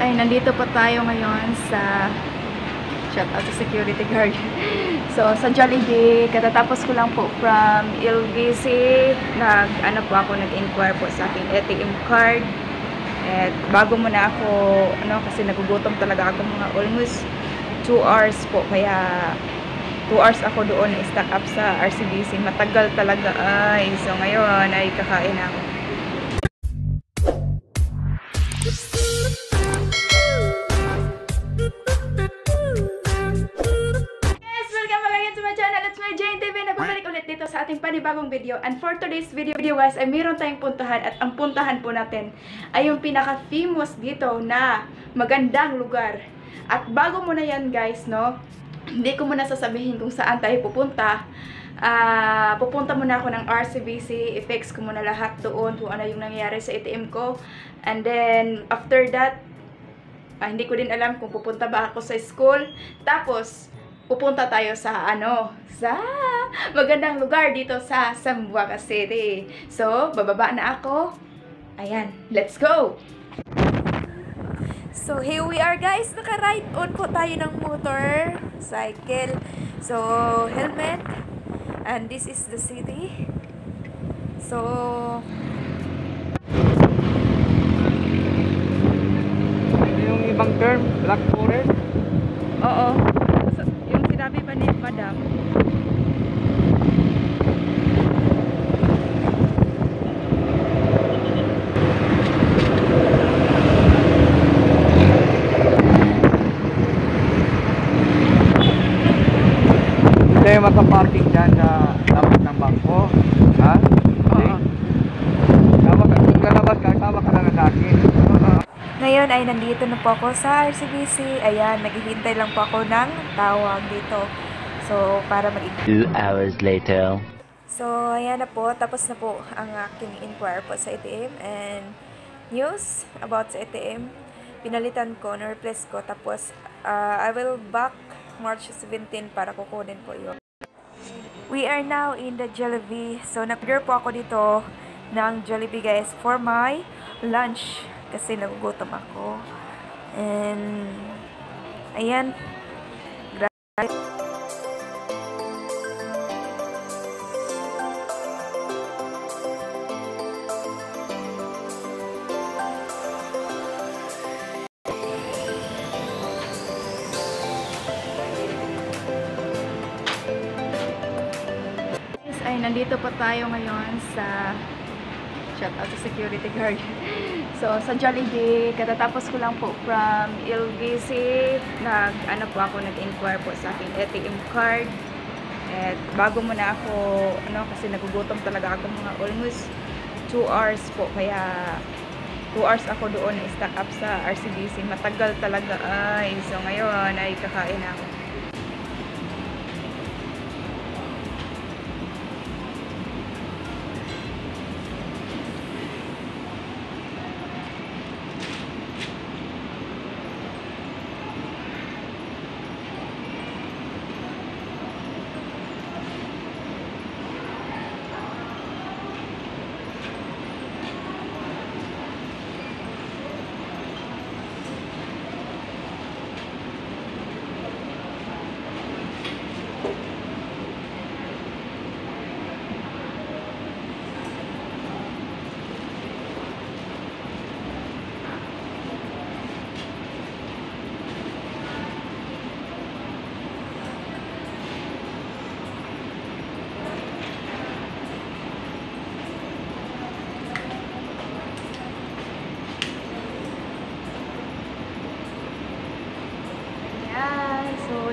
ay nandito po tayo ngayon sa shout out to security guard. So, sa Jollibee, katatapos ko lang po from LBC, nag, ano po ako, nag-inquire po sa aking ATM card. At bago muna ako, ano, kasi nagugutom talaga ako mga almost 2 hours po, kaya 2 hours ako doon na stack up sa RCBC. Matagal talaga ay. So, ngayon ay kakain ako. Panibagong video. And for today's video, video guys, ay mayroon tayong puntahan. At ang puntahan po natin ay yung pinaka-famous dito na magandang lugar. At bago muna yan guys, no? Hindi ko muna sasabihin kung saan tayo pupunta. Ah, pupunta muna ako ng RCBC, i-fix ko muna lahat doon kung ano yung nangyayari sa ATM ko. And then, after that, Ah, hindi ko din alam kung pupunta ba ako sa school. Tapos, pupunta tayo sa ano, sa magandang lugar dito sa Zamboanga City. So, bababa na ako. Ayan, let's go! So, here we are guys. Naka-ride on po tayo ng motor, cycle. So, helmet. And this is the city. So, Yung ibang term, black forest. oo. So, yung sinabi pa ni Madam, Makaparking dyan sa tapat ng bangko. Ha? Oo. Sama ka, kung lalabas ka, lang sa akin. Ngayon ay nandito na po ako sa RCBC. Ayan, naghihintay lang po ako ng tawag dito. So, para mag Two hours later. So, ayan na po. Tapos na po ang aking inquire po sa ATM and news about sa ATM. Pinalitan ko, na-replace ko. Tapos, uh, I will back March 17 para kukunin po yun. We are now in the Jollibee. So, nag-order po ako dito ng Jollibee guys for my lunch. Kasi nagugutom ako. And, ayan. Nandito pa tayo ngayon sa shout out to security guard. So, sa Jollibee, katatapos ko lang po from LBC, nag, ano po ako, nag-inquire po sa aking ATM card. At bago muna ako, ano, kasi nagugutom talaga ako mga almost 2 hours po, kaya 2 hours ako doon na stack up sa RCBC. Matagal talaga ay. So, ngayon ay kakain ako.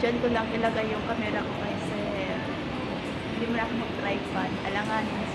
Dyan ko lang ilagay yung camera ko kasi hindi mo na ako mag-tripod. Alanganin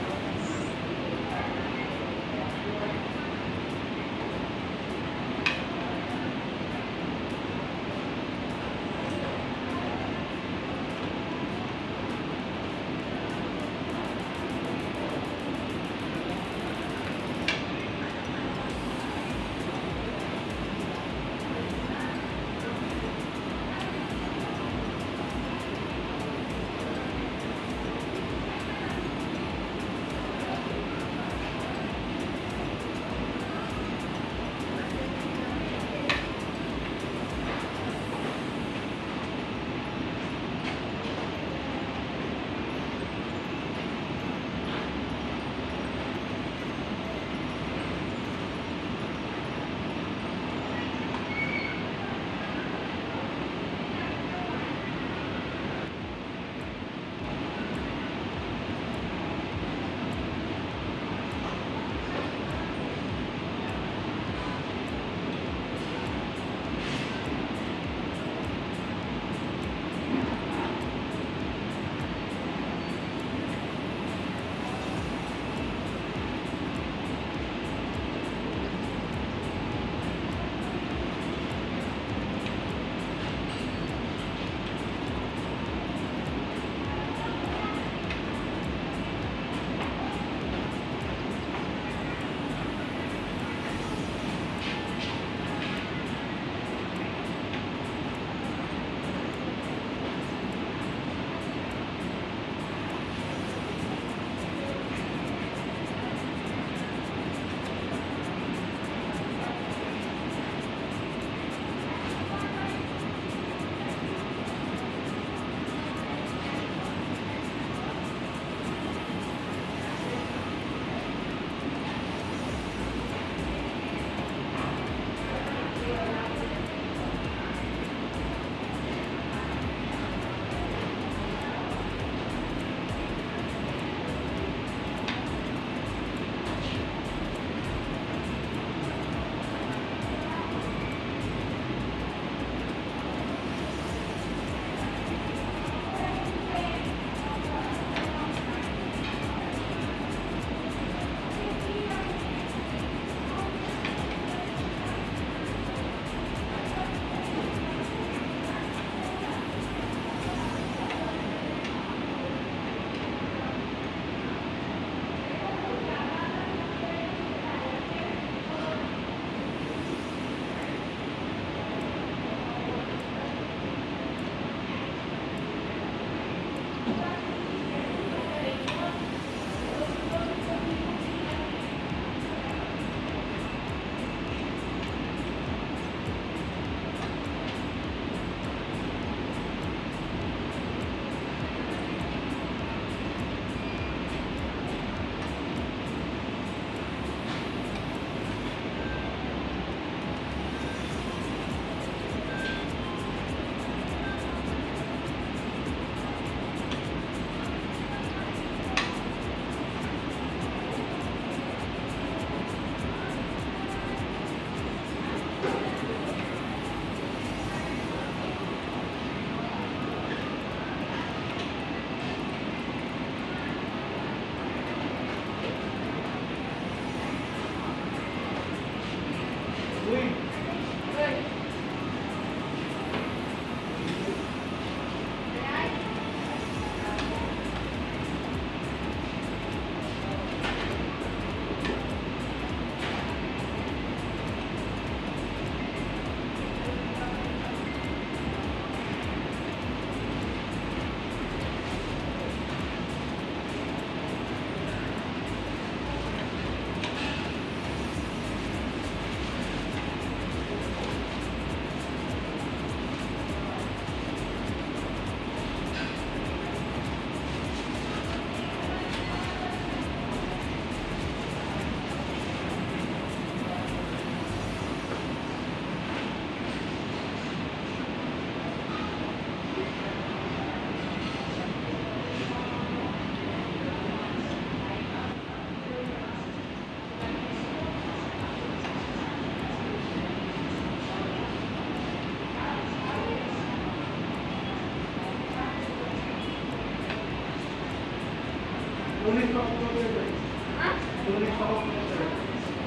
sa. Lunes pa ako sir. Ha? Lunes pa ako sir.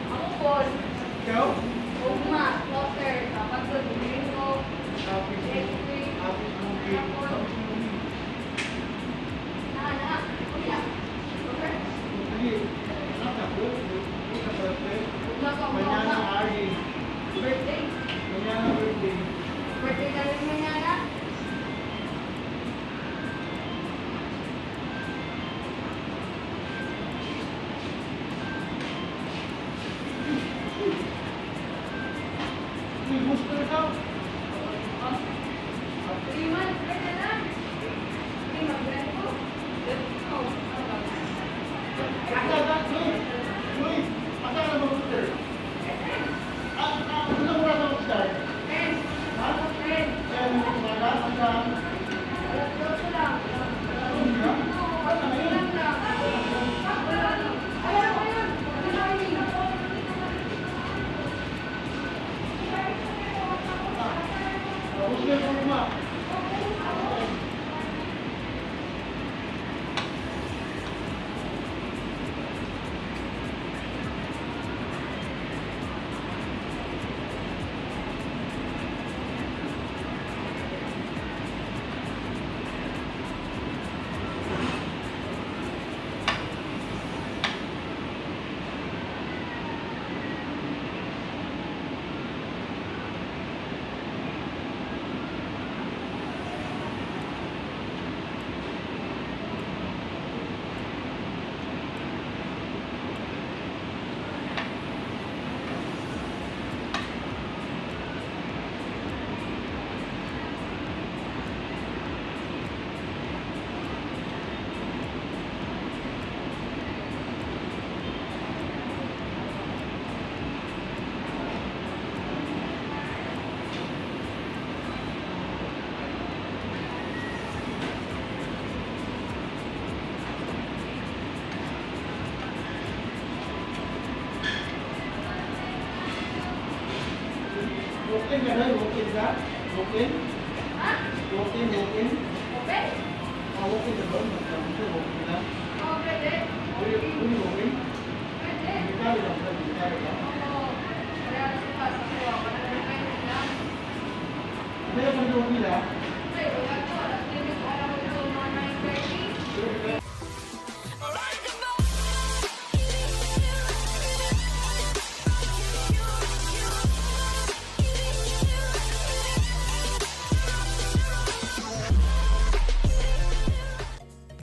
Ako po. Ikaw? Ugma, water, ako. Bukas birthday. Ugma ko, Mañana. Ari. Birthday. Mañana birthday. Birthday ka rin mañana? Walk-in ka na? Walk-in ka? Walk-in? Ha? Walk-in, walk-in? Okay? Ah, walk-in na ba? Magkamit ka, walk-in na. Oh, pwede. Uy, uy, walk-in? Pwede. Gitari lang ka, gitari lang. Oo. Kaya na sila sa kuha. Wala